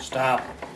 Stop.